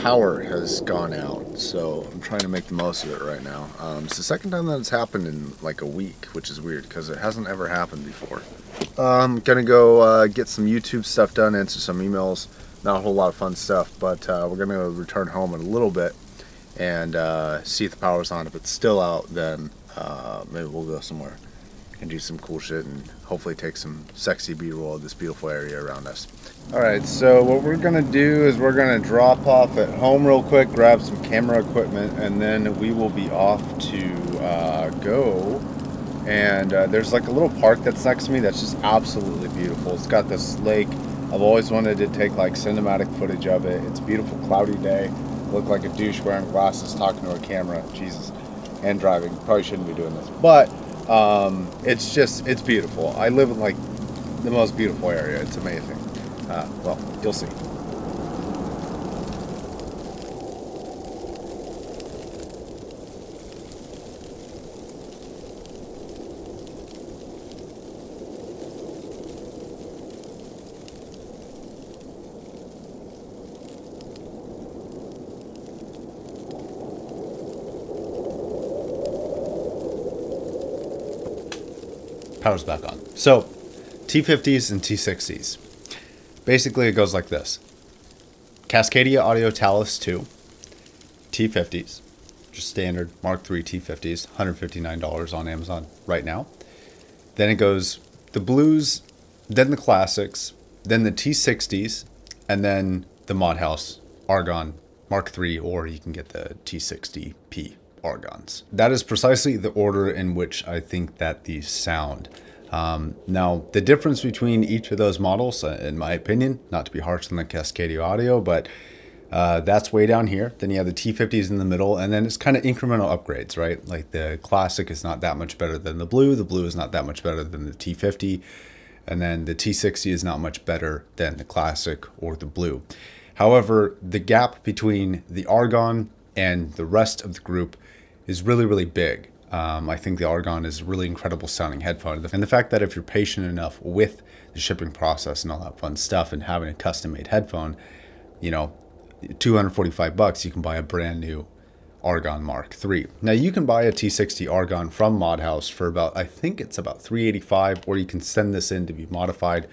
power has gone out, so I'm trying to make the most of it right now. Um, it's the second time that it's happened in like a week, which is weird because it hasn't ever happened before. I'm gonna go uh, get some YouTube stuff done, answer some emails. Not a whole lot of fun stuff, but uh, we're gonna return home in a little bit and uh, see if the power's on. If it's still out, then uh, maybe we'll go somewhere and do some cool shit and hopefully take some sexy b-roll of this beautiful area around us. All right, so what we're gonna do is we're gonna drop off at home real quick, grab some camera equipment, and then we will be off to uh, go. And uh, there's like a little park that's next to me that's just absolutely beautiful. It's got this lake. I've always wanted to take like cinematic footage of it. It's a beautiful cloudy day. Look like a douche wearing glasses talking to a camera. Jesus. And driving. Probably shouldn't be doing this. But um, it's just, it's beautiful. I live in like the most beautiful area. It's amazing. Uh, well, you'll see. Power's back on. So, T50s and T60s. Basically, it goes like this Cascadia Audio Talus 2, T50s, just standard Mark III T50s, $159 on Amazon right now. Then it goes the blues, then the classics, then the T60s, and then the Mod House Argon Mark III, or you can get the T60P Argons. That is precisely the order in which I think that these sound. Um, now, the difference between each of those models, uh, in my opinion, not to be harsh on the Cascadia Audio, but uh, that's way down here. Then you have the T50s in the middle, and then it's kind of incremental upgrades, right? Like the Classic is not that much better than the Blue, the Blue is not that much better than the T50, and then the T60 is not much better than the Classic or the Blue. However, the gap between the Argon and the rest of the group is really, really big. Um, I think the Argon is a really incredible sounding headphone. And the fact that if you're patient enough with the shipping process and all that fun stuff and having a custom made headphone, you know, 245 bucks, you can buy a brand new Argon Mark III. Now you can buy a T60 Argon from Modhouse for about, I think it's about 385 or you can send this in to be modified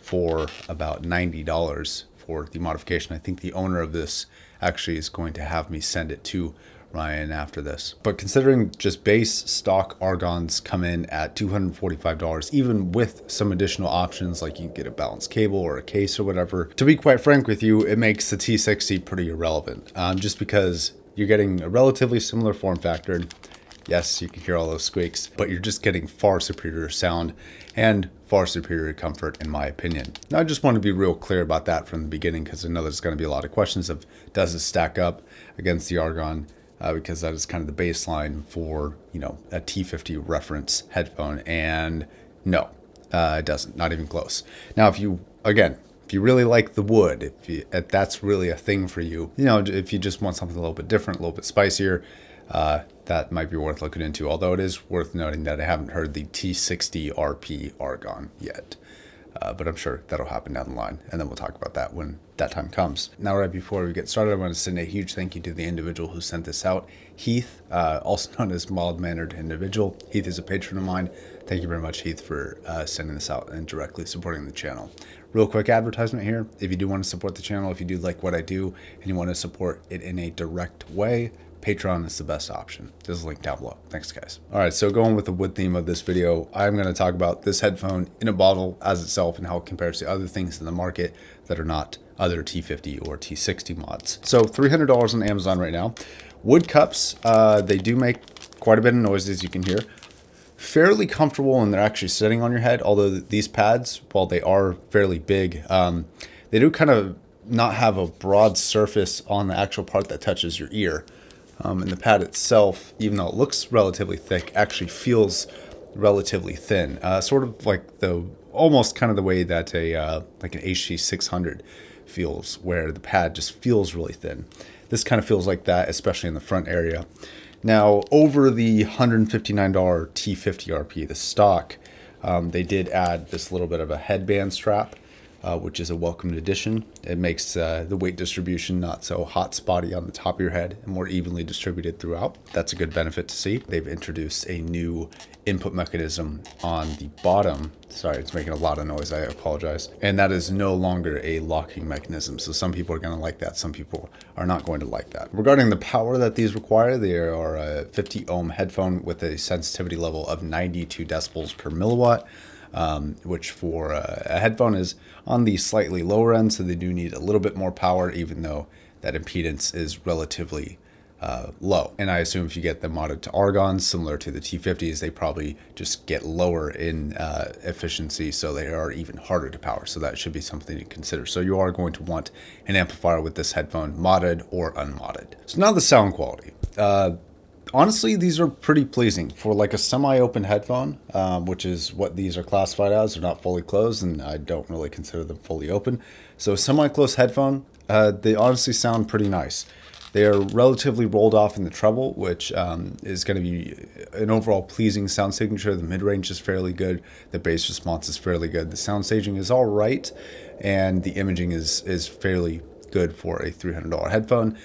for about $90 for the modification. I think the owner of this actually is going to have me send it to Ryan after this. But considering just base stock Argons come in at $245, even with some additional options like you get a balanced cable or a case or whatever, to be quite frank with you, it makes the T60 pretty irrelevant. Um, just because you're getting a relatively similar form factor. Yes, you can hear all those squeaks, but you're just getting far superior sound and far superior comfort in my opinion. Now, I just want to be real clear about that from the beginning because I know there's going to be a lot of questions of does it stack up against the Argon? Uh, because that is kind of the baseline for you know a T50 reference headphone. And no, uh, it doesn't. Not even close. Now, if you again, if you really like the wood, if, you, if that's really a thing for you, you know, if you just want something a little bit different, a little bit spicier, uh, that might be worth looking into. Although it is worth noting that I haven't heard the T60 RP Argon yet. Uh, but I'm sure that'll happen down the line, and then we'll talk about that when that time comes. Now, right before we get started, I want to send a huge thank you to the individual who sent this out, Heath, uh, also known as Mild Mannered Individual. Heath is a patron of mine. Thank you very much, Heath, for uh, sending this out and directly supporting the channel. Real quick advertisement here. If you do want to support the channel, if you do like what I do, and you want to support it in a direct way, Patreon is the best option. There's a link down below. Thanks, guys. All right, so going with the wood theme of this video, I'm going to talk about this headphone in a bottle as itself and how it compares to other things in the market that are not other T50 or T60 mods. So $300 on Amazon right now. Wood cups, uh, they do make quite a bit of noise as you can hear. Fairly comfortable when they're actually sitting on your head, although these pads, while they are fairly big, um, they do kind of not have a broad surface on the actual part that touches your ear. Um, and the pad itself, even though it looks relatively thick, actually feels relatively thin. Uh, sort of like the almost kind of the way that a uh, like an HD 600 feels, where the pad just feels really thin. This kind of feels like that, especially in the front area. Now, over the $159 T50 RP, the stock, um, they did add this little bit of a headband strap uh, which is a welcomed addition. It makes uh, the weight distribution not so hot spotty on the top of your head and more evenly distributed throughout. That's a good benefit to see. They've introduced a new input mechanism on the bottom. Sorry, it's making a lot of noise. I apologize. And that is no longer a locking mechanism. So some people are going to like that. Some people are not going to like that. Regarding the power that these require, they are a 50 ohm headphone with a sensitivity level of 92 decibels per milliwatt um, which for a headphone is on the slightly lower end, so they do need a little bit more power, even though that impedance is relatively uh, low. And I assume if you get them modded to argon, similar to the T50s, they probably just get lower in uh, efficiency, so they are even harder to power. So that should be something to consider. So you are going to want an amplifier with this headphone modded or unmodded. So now the sound quality. Uh, honestly, these are pretty pleasing for like a semi-open headphone, um, which is what these are classified as. They're not fully closed, and I don't really consider them fully open. So semi-closed headphone, uh, they honestly sound pretty nice. They are relatively rolled off in the treble, which um, is going to be an overall pleasing sound signature. The mid-range is fairly good. The bass response is fairly good. The sound staging is all right, and the imaging is is fairly good for a $300 headphone.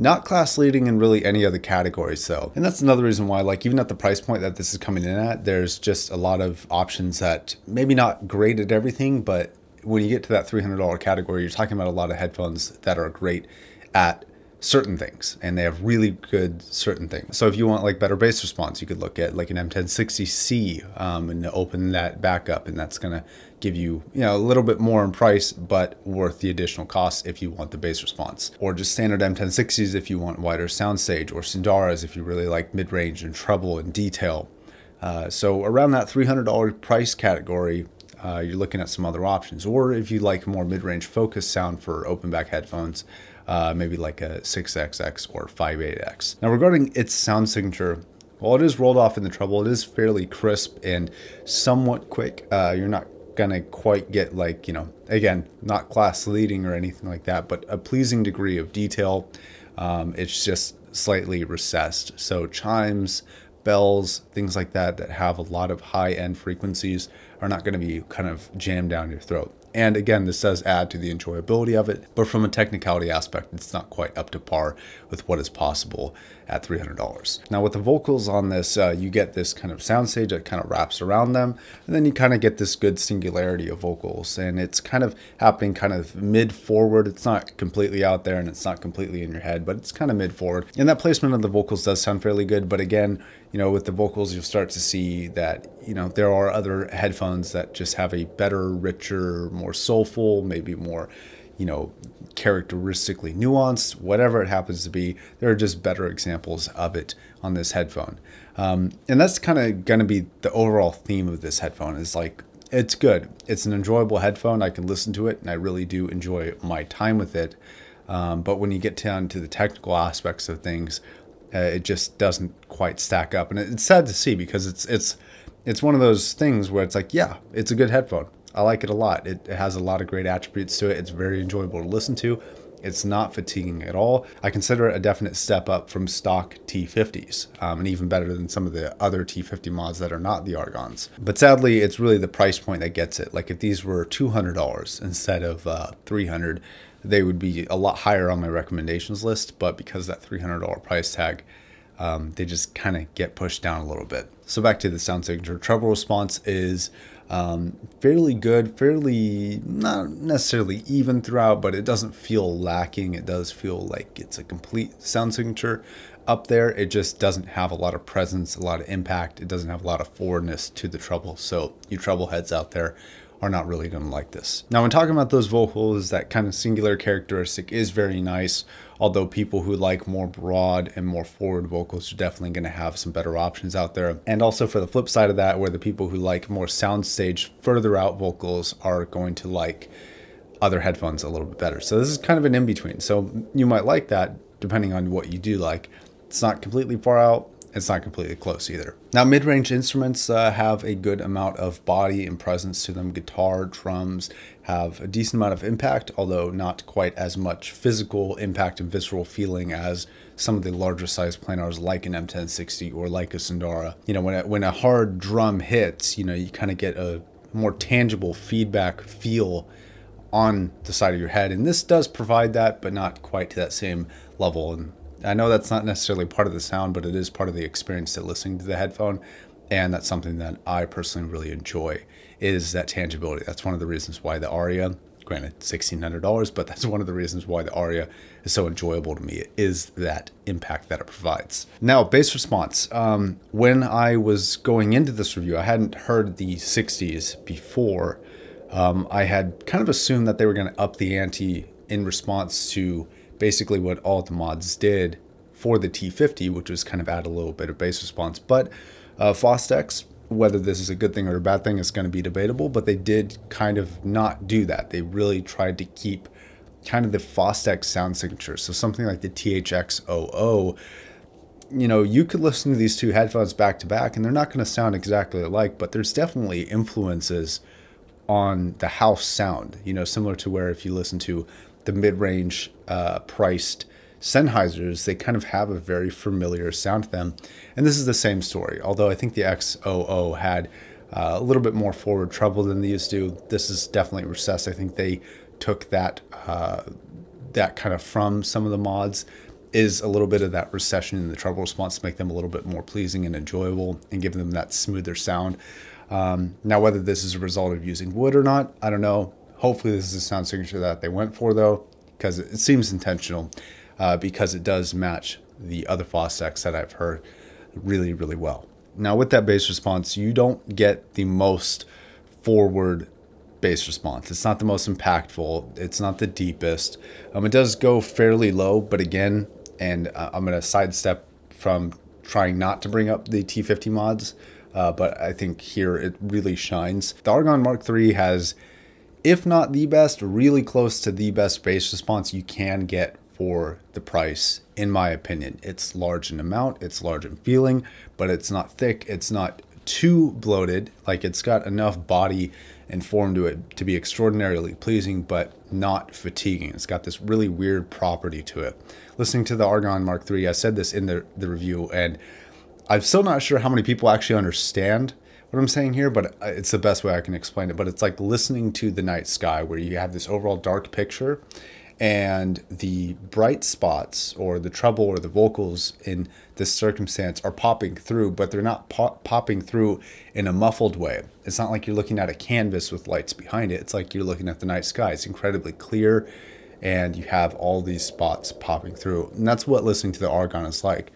Not class leading in really any other categories though. And that's another reason why like even at the price point that this is coming in at, there's just a lot of options that maybe not great at everything, but when you get to that $300 category, you're talking about a lot of headphones that are great at certain things and they have really good certain things. So if you want like better bass response, you could look at like an M1060C um, and open that back up and that's going to give you, you know, a little bit more in price, but worth the additional cost if you want the bass response. Or just standard M1060s if you want wider soundstage or Sundaras if you really like mid-range and treble and detail. Uh, so around that $300 price category, uh, you're looking at some other options. Or if you like more mid-range focus sound for open back headphones, uh, maybe like a 6XX or 58X. Now regarding its sound signature, while it is rolled off in the treble, it is fairly crisp and somewhat quick. Uh, you're not gonna quite get like, you know, again, not class leading or anything like that, but a pleasing degree of detail. Um, it's just slightly recessed. So chimes, bells, things like that that have a lot of high end frequencies are not going to be kind of jammed down your throat. And again, this does add to the enjoyability of it, but from a technicality aspect, it's not quite up to par with what is possible at $300. Now with the vocals on this, uh, you get this kind of soundstage that kind of wraps around them, and then you kind of get this good singularity of vocals, and it's kind of happening kind of mid-forward. It's not completely out there, and it's not completely in your head, but it's kind of mid-forward. And that placement of the vocals does sound fairly good, but again, you know, with the vocals, you'll start to see that, you know, there are other headphones that just have a better, richer, more soulful, maybe more, you know, characteristically nuanced, whatever it happens to be. There are just better examples of it on this headphone. Um, and that's kind of going to be the overall theme of this headphone is like, it's good. It's an enjoyable headphone. I can listen to it and I really do enjoy my time with it. Um, but when you get down to the technical aspects of things, uh, it just doesn't quite stack up, and it's sad to see because it's it's it's one of those things where it's like, yeah, it's a good headphone. I like it a lot. It, it has a lot of great attributes to it. It's very enjoyable to listen to. It's not fatiguing at all. I consider it a definite step up from stock T50s, um, and even better than some of the other T50 mods that are not the Argons. But sadly, it's really the price point that gets it. Like if these were $200 instead of uh, 300 they would be a lot higher on my recommendations list, but because that $300 price tag, um, they just kind of get pushed down a little bit. So back to the sound signature, treble response is um, fairly good, fairly not necessarily even throughout, but it doesn't feel lacking. It does feel like it's a complete sound signature up there. It just doesn't have a lot of presence, a lot of impact. It doesn't have a lot of forwardness to the treble. So you treble heads out there are not really going to like this. Now, when talking about those vocals, that kind of singular characteristic is very nice, although people who like more broad and more forward vocals are definitely going to have some better options out there. And also for the flip side of that, where the people who like more soundstage further out vocals are going to like other headphones a little bit better. So this is kind of an in-between. So you might like that depending on what you do like. It's not completely far out, it's not completely close either. Now, mid-range instruments uh, have a good amount of body and presence to them. Guitar, drums have a decent amount of impact, although not quite as much physical impact and visceral feeling as some of the larger size planars like an M1060 or like a Sundara. You know, when a, when a hard drum hits, you know, you kind of get a more tangible feedback feel on the side of your head. And this does provide that, but not quite to that same level. And I know that's not necessarily part of the sound, but it is part of the experience to listening to the headphone. And that's something that I personally really enjoy is that tangibility. That's one of the reasons why the Arya, granted $1,600, but that's one of the reasons why the Arya is so enjoyable to me is that impact that it provides. Now, bass response. Um, when I was going into this review, I hadn't heard the 60s before. Um, I had kind of assumed that they were going to up the ante in response to basically what all the mods did for the T50, which was kind of add a little bit of bass response. But uh, Fostex, whether this is a good thing or a bad thing is going to be debatable, but they did kind of not do that. They really tried to keep kind of the Fostex sound signature. So something like the THX00, you know, you could listen to these two headphones back to back and they're not going to sound exactly alike, but there's definitely influences on the house sound, you know, similar to where if you listen to the mid-range uh, priced Sennheisers, they kind of have a very familiar sound to them. And this is the same story, although I think the X00 had uh, a little bit more forward treble than these do. This is definitely recessed. I think they took that uh, that kind of from some of the mods is a little bit of that recession in the treble response to make them a little bit more pleasing and enjoyable and give them that smoother sound. Um, now, whether this is a result of using wood or not, I don't know. Hopefully, this is a sound signature that they went for, though, because it seems intentional uh, because it does match the other Fostex that I've heard really, really well. Now, with that bass response, you don't get the most forward bass response. It's not the most impactful. It's not the deepest. Um, it does go fairly low, but again, and uh, I'm going to sidestep from trying not to bring up the T50 mods, uh, but I think here it really shines. The Argon Mark III has, if not the best, really close to the best bass response you can get for the price, in my opinion. It's large in amount, it's large in feeling, but it's not thick, it's not too bloated. Like it's got enough body and form to it to be extraordinarily pleasing, but not fatiguing. It's got this really weird property to it. Listening to the Argon Mark III, I said this in the, the review, and I'm still not sure how many people actually understand what I'm saying here, but it's the best way I can explain it. But it's like listening to the night sky where you have this overall dark picture and the bright spots or the treble or the vocals in this circumstance are popping through, but they're not pop- popping through in a muffled way. It's not like you're looking at a canvas with lights behind it. It's like you're looking at the night sky. It's incredibly clear, and you have all these spots popping through. And that's what listening to the Argon is like.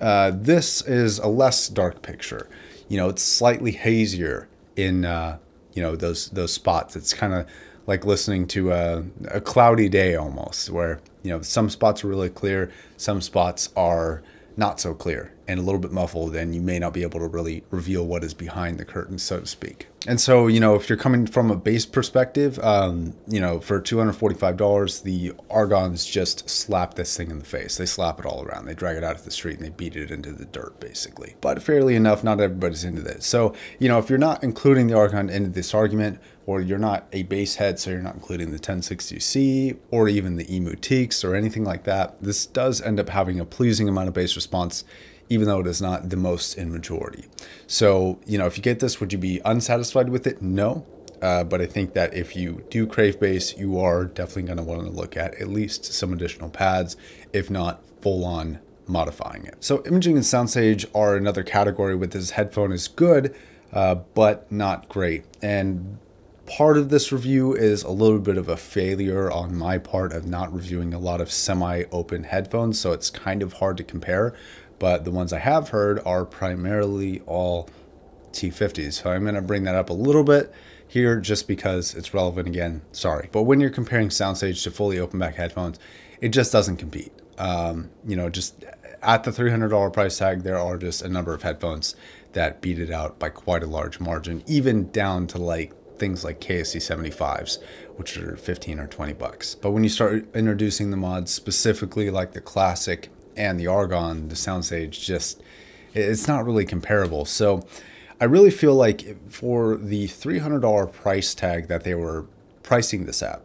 Uh, this is a less dark picture. You know, it's slightly hazier in uh, you know those those spots. It's kind of like listening to a, a cloudy day almost, where you know some spots are really clear, some spots are not so clear and a little bit muffled, and you may not be able to really reveal what is behind the curtain, so to speak. And so, you know, if you're coming from a bass perspective, um, you know, for $245, the Argons just slap this thing in the face. They slap it all around. They drag it out of the street and they beat it into the dirt, basically. But fairly enough, not everybody's into this. So, you know, if you're not including the Argon into this argument, or you're not a bass head, so you're not including the 1060C or even the EMU or anything like that, this does end up having a pleasing amount of bass response even though it is not the most in majority. So, you know, if you get this, would you be unsatisfied with it? No. Uh, but I think that if you do crave bass, you are definitely going to want to look at at least some additional pads, if not full on modifying it. So imaging and soundstage are another category with this headphone is good, uh, but not great. And part of this review is a little bit of a failure on my part of not reviewing a lot of semi-open headphones, so it's kind of hard to compare but the ones I have heard are primarily all T50s. So I'm going to bring that up a little bit here just because it's relevant again. Sorry. But when you're comparing Soundstage to fully open back headphones, it just doesn't compete. Um, you know, just at the $300 price tag, there are just a number of headphones that beat it out by quite a large margin, even down to like things like KSC 75s, which are 15 or 20 bucks. But when you start introducing the mods, specifically like the classic and the Argon, the soundstage, just it's not really comparable. So I really feel like for the $300 price tag that they were pricing this at,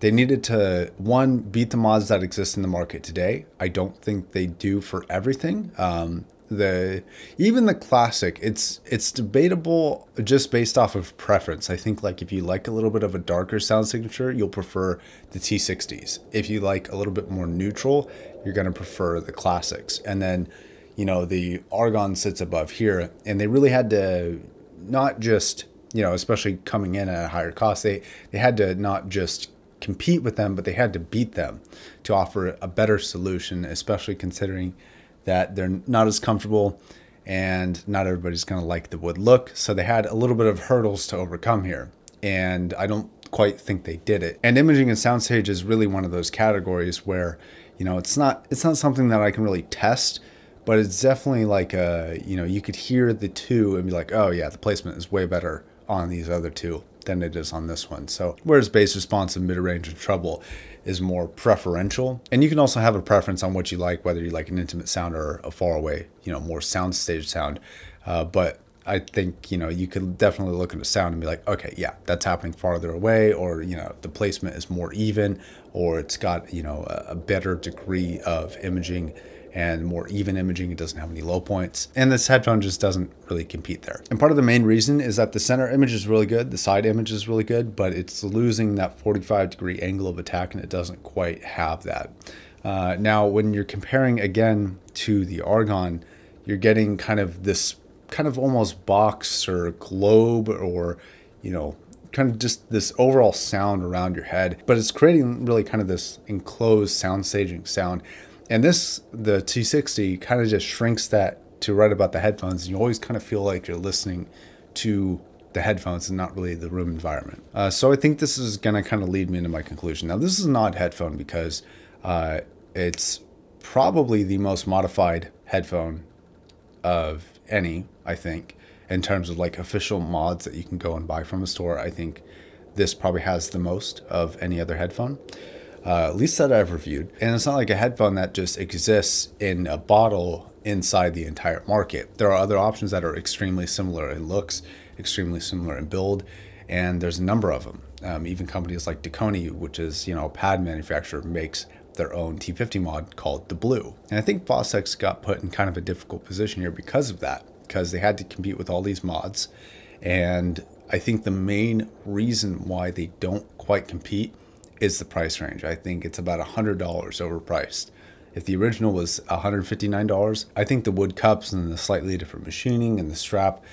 they needed to one beat the mods that exist in the market today. I don't think they do for everything. Um, the even the classic it's it's debatable just based off of preference. I think like if you like a little bit of a darker sound signature you'll prefer the t60s if you like a little bit more neutral you're going to prefer the classics. And then you know the argon sits above here and they really had to not just you know especially coming in at a higher cost they they had to not just compete with them but they had to beat them to offer a better solution especially considering that they're not as comfortable and not everybody's going to like the wood look. So they had a little bit of hurdles to overcome here. And I don't quite think they did it. And imaging and soundstage is really one of those categories where, you know, it's not it's not something that I can really test, but it's definitely like a, you know, you could hear the two and be like, "Oh yeah, the placement is way better on these other two than it is on this one." So, whereas bass response and mid-range and treble is more preferential. And you can also have a preference on what you like, whether you like an intimate sound or a far away, you know, more soundstage sound. Uh, but I think, you know, you could definitely look at a sound and be like, okay, yeah, that's happening farther away, or, you know, the placement is more even, or it's got, you know, a, a better degree of imaging and more even imaging. It doesn't have any low points. And this headphone just doesn't really compete there. And part of the main reason is that the center image is really good, the side image is really good, but it's losing that 45 degree angle of attack and it doesn't quite have that. Uh, now, when you're comparing again to the Argon, you're getting kind of this kind of almost box or globe or, you know, kind of just this overall sound around your head, but it's creating really kind of this enclosed sound staging sound and this, the T60, kind of just shrinks that to right about the headphones. And You always kind of feel like you're listening to the headphones and not really the room environment. Uh, so I think this is going to kind of lead me into my conclusion. Now, this is an odd headphone because uh, it's probably the most modified headphone of any, I think, in terms of like official mods that you can go and buy from a store. I think this probably has the most of any other headphone uh, at least that I've reviewed. And it's not like a headphone that just exists in a bottle inside the entire market. There are other options that are extremely similar in looks, extremely similar in build, and there's a number of them. Um, even companies like Dekoni, which is you know a pad manufacturer, makes their own T50 mod called the Blue. And I think Fostex got put in kind of a difficult position here because of that, because they had to compete with all these mods. And I think the main reason why they don't quite compete is the price range. I think it's about $100 overpriced. If the original was $159, I think the wood cups and the slightly different machining and the strap,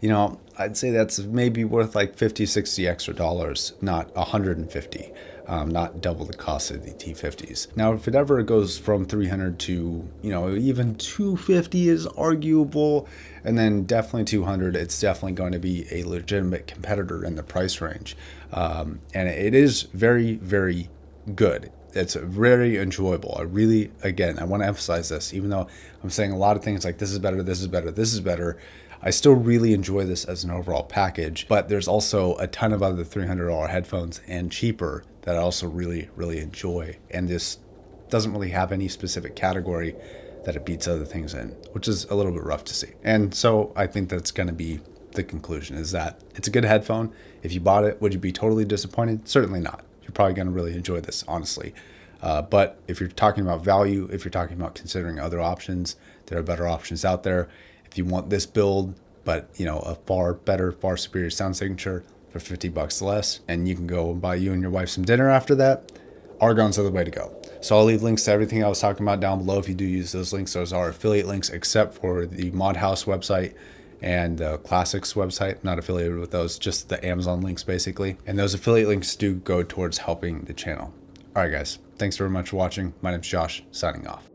you know, I'd say that's maybe worth like 50, 60 extra dollars, not 150 um, not double the cost of the T50s. Now, if it ever goes from 300 to, you know, even 250 is arguable, and then definitely 200, it's definitely going to be a legitimate competitor in the price range. Um, and it is very, very good. It's very enjoyable. I really, again, I want to emphasize this, even though I'm saying a lot of things like this is better, this is better, this is better. I still really enjoy this as an overall package, but there's also a ton of other $300 headphones and cheaper that I also really, really enjoy. And this doesn't really have any specific category that it beats other things in, which is a little bit rough to see. And so I think that's going to be the conclusion is that it's a good headphone. If you bought it, would you be totally disappointed? Certainly not. You're probably going to really enjoy this, honestly. Uh, but if you're talking about value, if you're talking about considering other options, there are better options out there. If you want this build, but you know a far better, far superior sound signature, for 50 bucks less and you can go buy you and your wife some dinner after that, Argon's are the way to go. So I'll leave links to everything I was talking about down below if you do use those links. Those are affiliate links except for the Mod House website and the Classics website. Not affiliated with those, just the Amazon links basically. And those affiliate links do go towards helping the channel. All right, guys. Thanks very much for watching. My name's Josh, signing off.